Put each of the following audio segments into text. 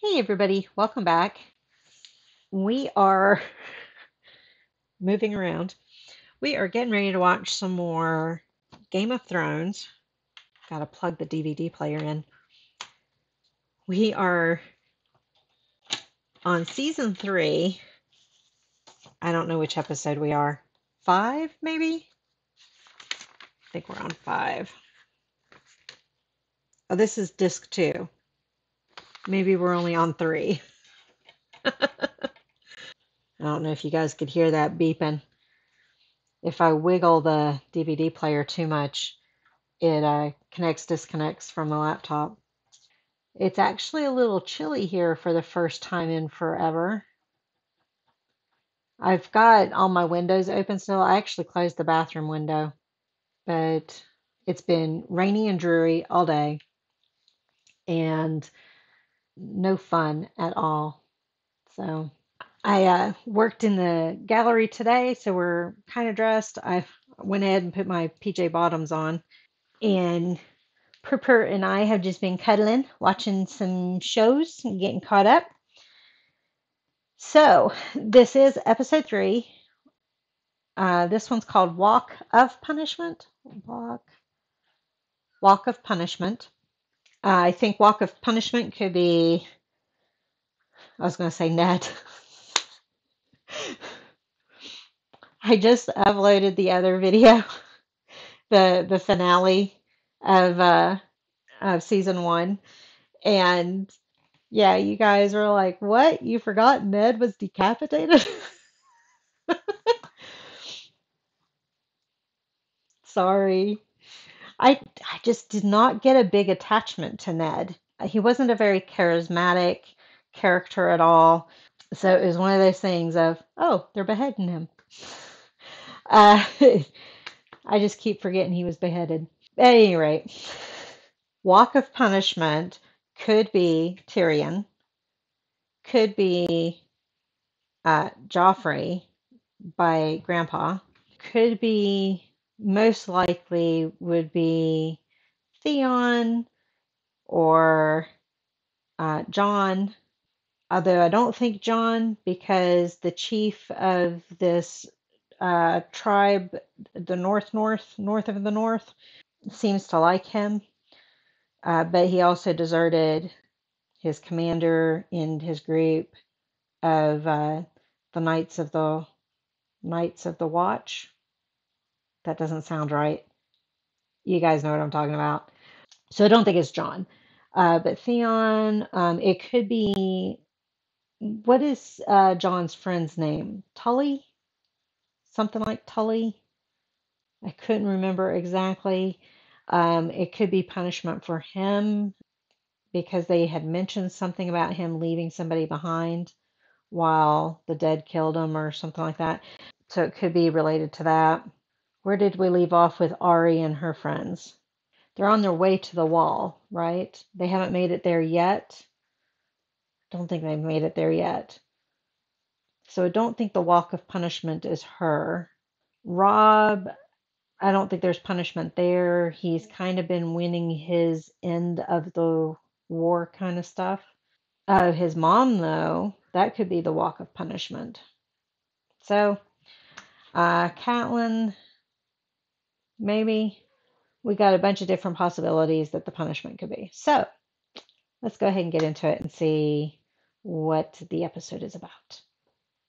Hey, everybody, welcome back. We are moving around. We are getting ready to watch some more Game of Thrones. Got to plug the DVD player in. We are on season three. I don't know which episode we are. Five, maybe? I think we're on five. Oh, this is disc two. Maybe we're only on three. I don't know if you guys could hear that beeping. If I wiggle the DVD player too much, it uh, connects, disconnects from the laptop. It's actually a little chilly here for the first time in forever. I've got all my windows open still. I actually closed the bathroom window, but it's been rainy and dreary all day and no fun at all. So I uh, worked in the gallery today, so we're kind of dressed. I went ahead and put my PJ bottoms on, and Purpur and I have just been cuddling, watching some shows and getting caught up. So this is episode three. Uh, this one's called Walk of Punishment. Walk, Walk of Punishment. Uh, I think Walk of Punishment could be. I was going to say Ned. I just uploaded the other video, the the finale of uh of season one, and yeah, you guys were like, "What? You forgot Ned was decapitated?" Sorry. I I just did not get a big attachment to Ned. He wasn't a very charismatic character at all. So it was one of those things of, oh, they're beheading him. Uh, I just keep forgetting he was beheaded. At any rate, Walk of Punishment could be Tyrion, could be uh, Joffrey by Grandpa, could be most likely would be Theon or uh, Jon. Although I don't think Jon, because the chief of this uh, tribe, the North North, north of the North, seems to like him. Uh, but he also deserted his commander and his group of uh, the Knights of the Knights of the Watch. That doesn't sound right. You guys know what I'm talking about. So I don't think it's Jon. Uh, but Theon, um, it could be. What is uh, Jon's friend's name? Tully? Something like Tully? I couldn't remember exactly. Um, it could be punishment for him because they had mentioned something about him leaving somebody behind while the dead killed him or something like that. So it could be related to that. Where did we leave off with Ari and her friends? They're on their way to the wall, right? They haven't made it there yet. Don't think they've made it there yet. So I don't think the walk of punishment is her. Rob, I don't think there's punishment there. He's kind of been winning his end of the war kind of stuff. Uh, his mom, though, that could be the walk of punishment. So, uh, Catelyn, maybe. We got a bunch of different possibilities that the punishment could be. So, let's go ahead and get into it and see what the episode is about.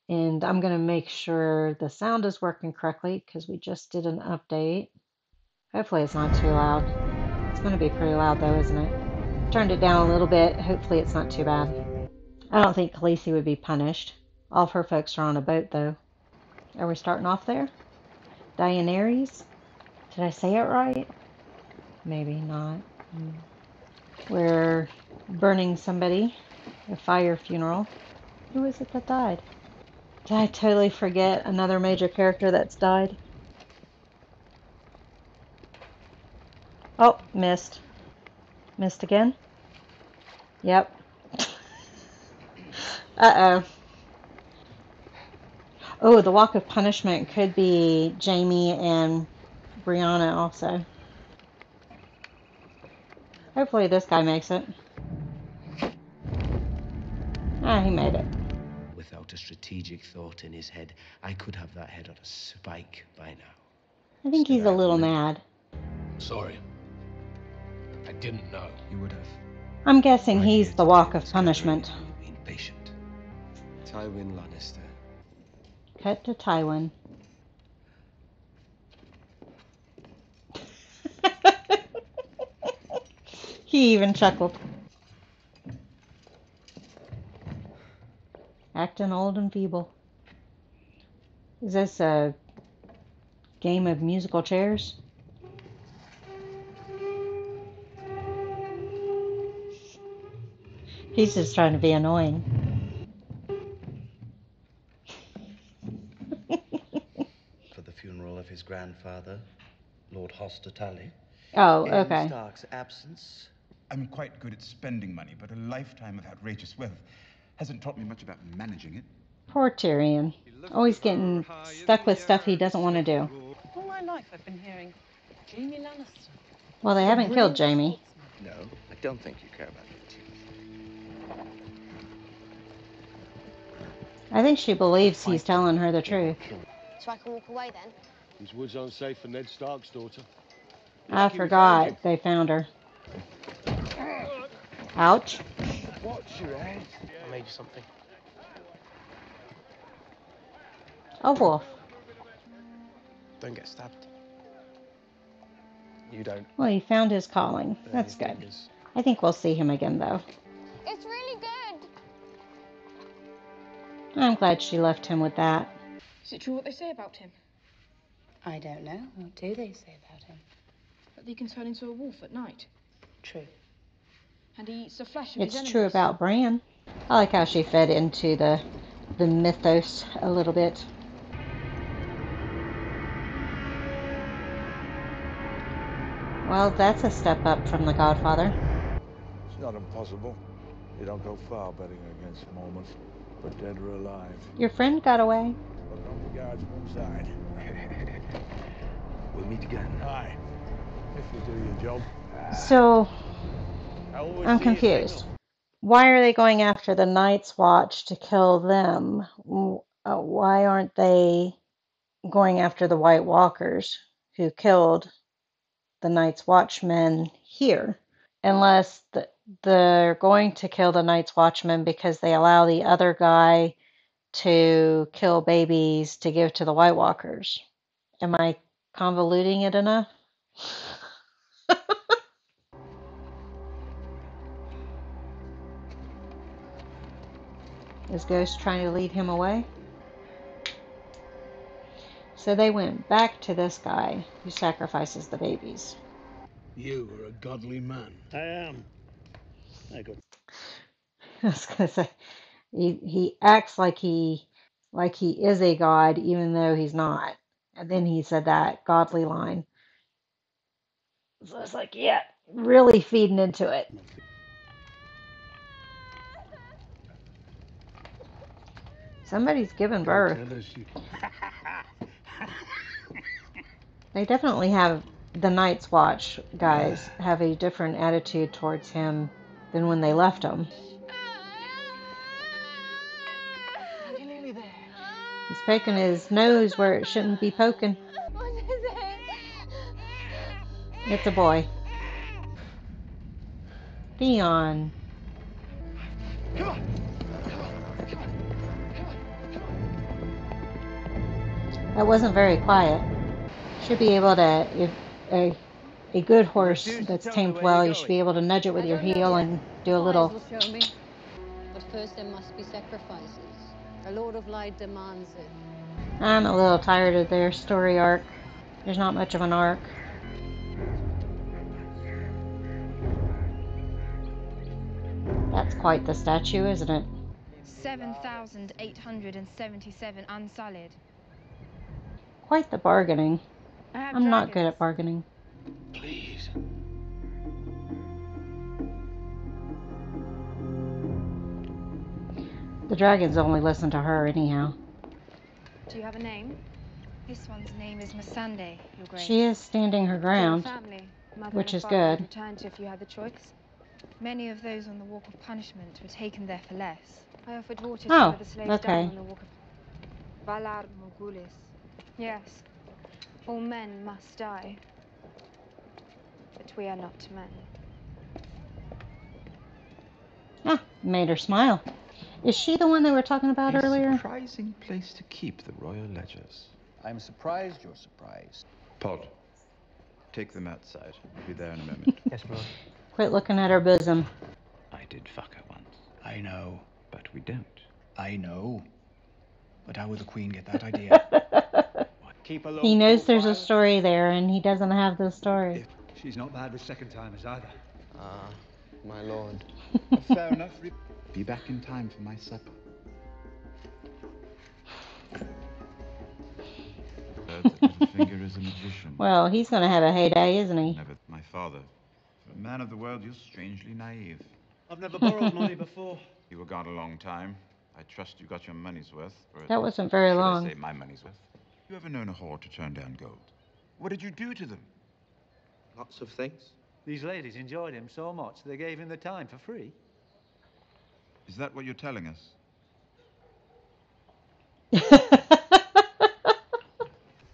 And I'm going to make sure the sound is working correctly because we just did an update. Hopefully, it's not too loud. It's going to be pretty loud, though, isn't it? Turned it down a little bit. Hopefully, it's not too bad. I don't think Khaleesi would be punished. All of her folks are on a boat, though. Are we starting off there? Dianaries? Did I say it right? Maybe not. We're burning somebody, a fire funeral. Who is it that died? Did I totally forget another major character that's died? Oh, missed. Missed again? Yep. Uh-oh. Oh, the walk of punishment could be Jaime and Brianna also. Hopefully this guy makes it. Ah, he made it. Without a strategic thought in his head, I could have that head on a spike by now. I think he's a little mad. Sorry. I didn't know. You would have. I'm guessing I'm he's the walk of punishment. Being patient. Tywin Lannister. Cut to Tywin. He even chuckled. Acting old and feeble. Is this a game of musical chairs? He's just trying to be annoying. for the funeral of his grandfather, Lord Hoster Tully. Oh, In. Stark's absence, I'm quite good at spending money, but a lifetime of outrageous wealth hasn't taught me much about managing it. Poor Tyrion. Always getting stuck with stuff he doesn't want to do. All my life I've been hearing Jaime Lannister. Well, they haven't killed Jaime. no, I don't think you care about your teeth. I think she believes he's telling her the truth. So I can walk away then? These woods aren't safe for Ned Stark's daughter. I forgot they found her. Ouch. Watch your head. I made you something. Oh, a wolf. Don't get stabbed. You don't. Well, he found his calling. burn That's your good. fingers. I think we'll see him again, though. It's really good. I'm glad she left him with that. Is it true what they say about him? I don't know. What do they say about him? That he can turn into a wolf at night? True. It's enemies? true about Bran. I like how she fed into the the mythos a little bit. Well, that's a step up from The Godfather. It's not impossible. You don't go far betting against Mormont, but dead or alive. Your friend got away. But it only guards one side. We'll meet again. Aye. If you do your job. So, I always I'm confused. Why are they going after the Night's Watch to kill them? Uh, Why aren't they going after the White Walkers who killed the Night's Watchmen here? Unless th- they're going to kill the Night's Watchmen because they allow the other guy to kill babies to give to the White Walkers. Am I convoluting it enough? Is Ghost trying to lead him away? So they went back to this guy who sacrifices the babies. You are a godly man. I am. I got I was gonna say he he acts like he like he is a god even though he's not. And then he said that godly line. So it's like, yeah, really feeding into it. Somebody's giving birth. tell us you. They definitely have the Night's Watch guys have a different attitude towards him than when they left him. You're nearly there. He's poking his nose where it shouldn't be poking. What is it? It's a boy. Theon. That wasn't very quiet. Should be able to, if a, a good horse that's tamed well, you should be able to nudge it with your heel and do a little. Eyes will show me. But first there must be sacrifices. The Lord of Light demands it. I'm a little tired of their story arc. There's not much of an arc. That's quite the statue, isn't it? 7,877 unsullied. Quite the bargaining. I have I'm not good at bargaining. Please. The dragons only listen to her anyhow. Do you have a name? This one's name is Missandei, Your Grace. She is standing her To your ground. family, mother which is father would good. Return to if you had the choice. Many of those on the Walk of Punishment were taken there for less. I offered water Oh, to one the slaves okay. down on the Walk of Valar Morgulis. Yes, all men must die. But we are not men. Ah, made her smile. Is she the one they were talking about A earlier? surprising place to keep the royal ledgers. I'm surprised you're surprised. Pod, take them outside. We'll be there in a moment. Yes, bro. Quit looking at her bosom. I did fuck her once, I know. but we don't. I know. But how would the Queen get that idea? Keep a low He knows there's a story there, and he doesn't have the story. She's not bad the second timers either. Ah, my lord. Fair enough. Re- Be back in time for my supper. Heard that Littlefinger is a magician. Well, he's going to have a heyday, isn't he? Never my father. For a man of the world, you're strangely naive. I've never borrowed money before. You were gone a long time. I trust you got your money's worth. Or That wasn't very long. I say my money's worth. You ever known a whore to turn down gold? What did you do to them? Lots of things. These ladies enjoyed him so much they gave him the time for free. Is that what you're telling us?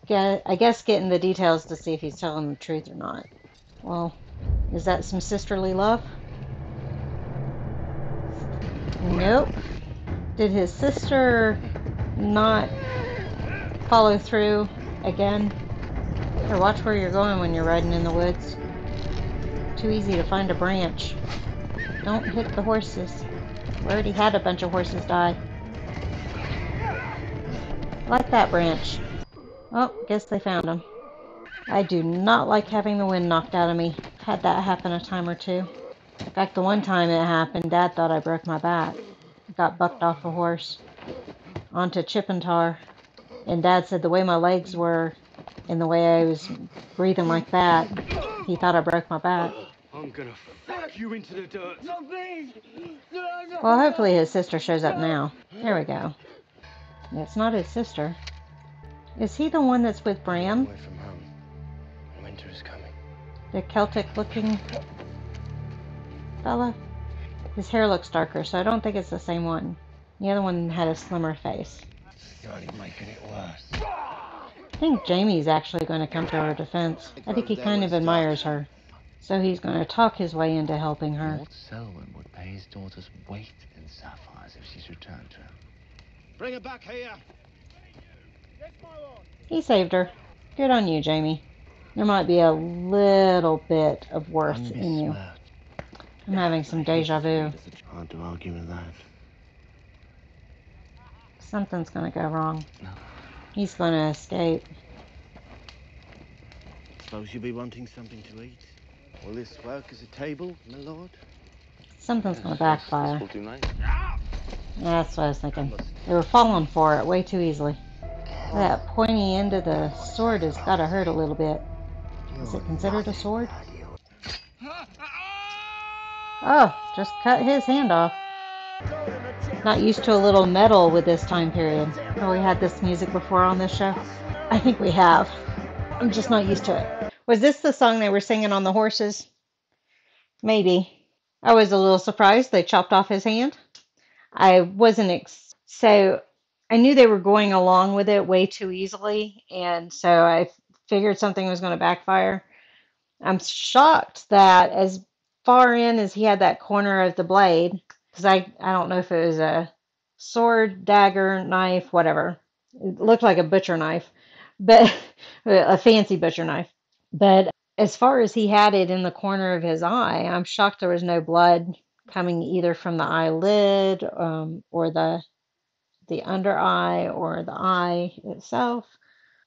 Yeah, I guess getting the details to see if he's telling the truth or not. Well, is that some sisterly love? Nope. Did his sister not follow through again? Or watch where you're going when you're riding in the woods. Too easy to find a branch. Don't hit the horses. We already had a bunch of horses die. Like that branch. Oh, guess they found him. I do not like having the wind knocked out of me. Had that happen a time or two. In fact, the one time it happened, Dad thought I broke my back. Got bucked off a horse onto Chippentar. And Dad said the way my legs were and the way I was breathing like that, he thought I broke my back. Oh, I'm gonna fuck you into the dirt. No, please. Well, hopefully his sister shows up now. There we go. It's not his sister. Is he the one that's with Bran? Away from home. Winter is coming. The Celtic looking fella? His hair looks darker, so I don't think it's the same one. The other one had a slimmer face. You're only making it worse. I think Jaime's actually going to come to her defense. I think he kind of admires her. So he's going to talk his way into helping her. Lord Selwyn would pay his daughter's weight in sapphires if she's returned to him. Bring her back here. He saved her. Good on you, Jaime. There might be a little bit of worth in you. I'm having some deja vu. Hard to argue with that. Something's going to go wrong. No. He's going to escape. Suppose you'll be wanting something to eat. Will this work as a table, my lord? Something's going to backfire. Nice. Yeah, that's what I was thinking. They were falling for it way too easily. That pointy end of the sword has got to hurt a little bit. Is it considered a sword? Oh, just cut his hand off. Not used to a little metal with this time period. Have we had this music before on this show? I think we have. I'm just not used to it. Was this the song they were singing on the horses? Maybe. I was a little surprised they chopped off his hand. I wasn't ex- so I knew they were going along with it way too easily, and so I figured something was going to backfire. I'm shocked that as far in as he had that corner of the blade, because I I don't know if it was a sword, dagger, knife, whatever. It looked like a butcher knife, but a fancy butcher knife. But as far as he had it in the corner of his eye, I'm shocked there was no blood coming either from the eyelid um, or the the under eye or the eye itself.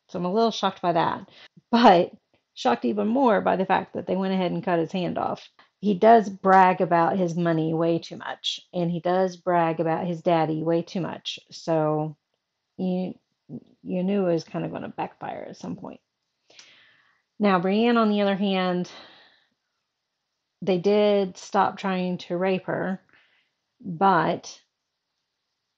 So I'm a little shocked by that, but shocked even more by the fact that they went ahead and cut his hand off. He does brag about his money way too much, and he does brag about his daddy way too much. So you you knew it was kind of going to backfire at some point. Now, Brienne, on the other hand, they did stop trying to rape her, but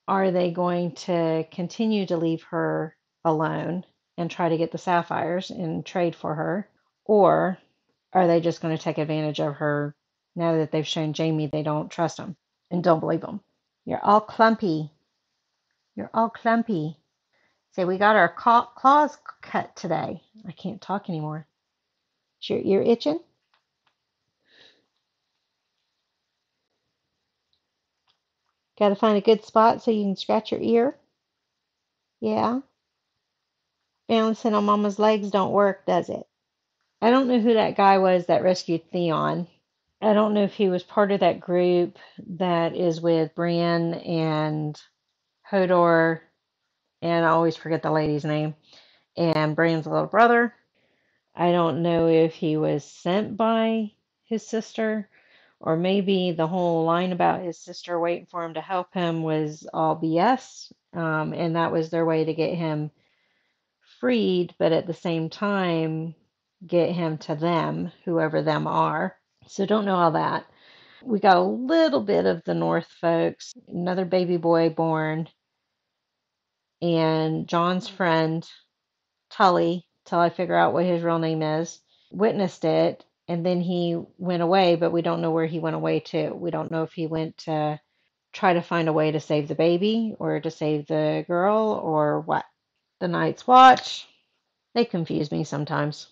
are they going to continue to leave her alone and try to get the sapphires and trade for her? Or are they just going to take advantage of her Now that they've shown Jaime they don't trust him and don't believe him. You're all clumpy. You're all clumpy. Say, we got our claws cut today. I can't talk anymore. Is your ear itching? Got to find a good spot so you can scratch your ear? Yeah. Balancing on mama's legs don't work, does it? I don't know who that guy was that rescued Theon. I don't know if he was part of that group that is with Brienne and Hodor, and I always forget the lady's name, and Brienne's little brother. I don't know if he was sent by his sister, or maybe the whole line about his sister waiting for him to help him was all BS, um, and that was their way to get him freed, but at the same time, get him to them, whoever them are. So don't know all that. We got a little bit of the North folks, another baby boy born, and Jon's friend, Tully, till I figure out what his real name is, witnessed it, and then he went away, but we don't know where he went away to. We don't know if he went to try to find a way to save the baby or to save the girl or what. The Night's Watch, they confuse me sometimes.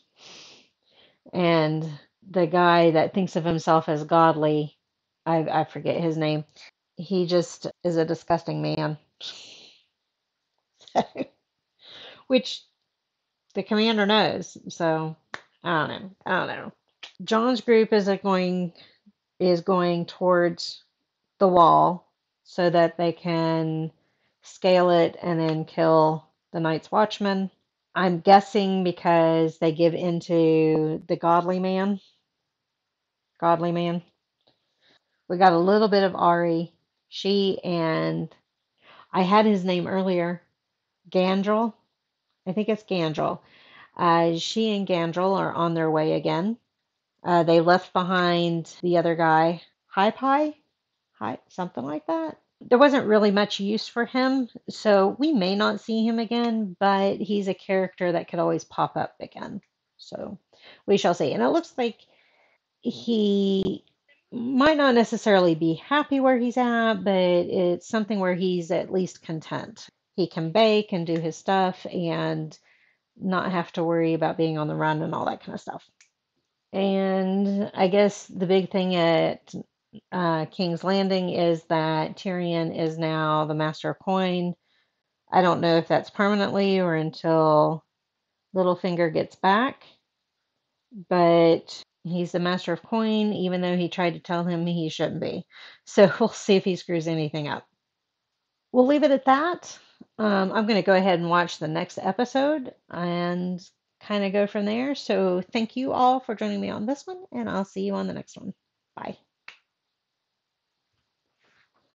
And the guy that thinks of himself as godly, I, I forget his name. He just is a disgusting man. Which the commander knows. So I don't know. I don't know. Jon's group is going is going towards the wall so that they can scale it and then kill the Night's Watchman. I'm guessing because they give into the godly man. Godly man. We got a little bit of Ari. She and I had his name earlier. Gandrel. I think it's Gandrel. Uh, she and Gandrel are on their way again. Uh, they left behind the other guy, High Pie, Hi, something like that. There wasn't really much use for him, so we may not see him again, but he's a character that could always pop up again. So we shall see. And it looks like he might not necessarily be happy where he's at, but it's something where he's at least content. He can bake and do his stuff and not have to worry about being on the run and all that kind of stuff. And I guess the big thing at uh, King's Landing is that Tyrion is now the master of coin. I don't know if that's permanently or until Littlefinger gets back, but he's the master of coin, even though he tried to tell him he shouldn't be. So we'll see if he screws anything up. We'll leave it at that. Um, I'm going to go ahead and watch the next episode and kind of go from there. So thank you all for joining me on this one, and I'll see you on the next one. Bye.